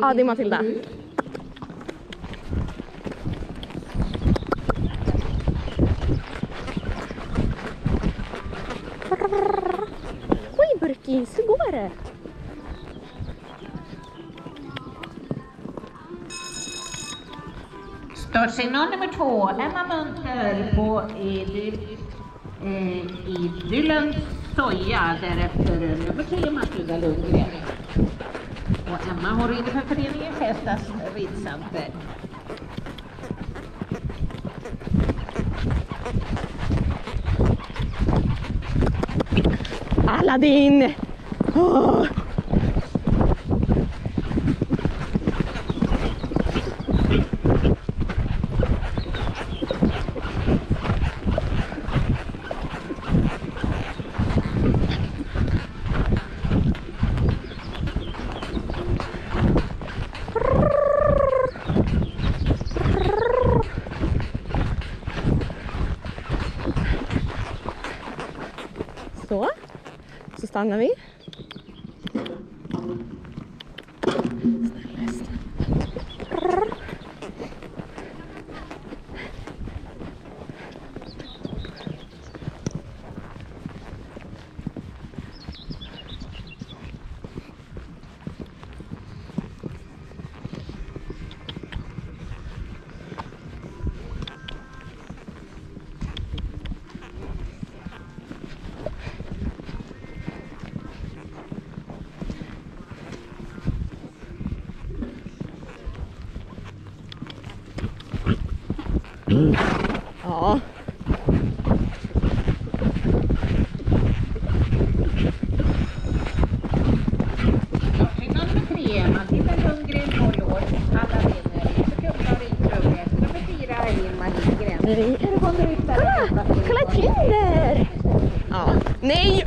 Ja, det är Matilda. Oj, burkis, hur går det? Startsignal nummer två, Emma Munter på Idyll, eh, Idyllens soja, därefter nummer tre Matilda Lundgren. Och Emma har rider för föreningen Fästas ridcenter. Aladdin! Oh. Så, så stannar vi. Snälla häst. Ja, Startsignal nummer tre, Matilda Lundgren, 12 år, alla vinner. Inför Kumla ridklubb, nummer fyra, Irma Lindgren. nej. Är det kontoryttare? Kolla! Kolla ett hinder! Ja. Nej!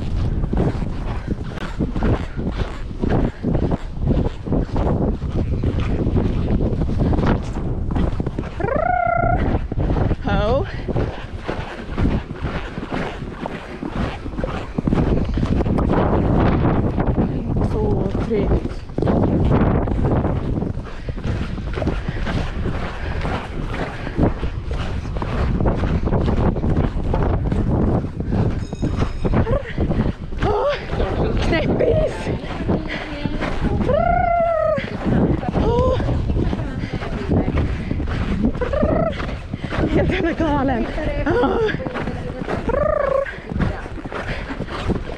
Helt jävla galen. Oh.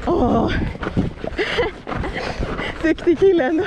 Oh. Duktig kille ändå.